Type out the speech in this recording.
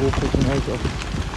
hoort het een heet.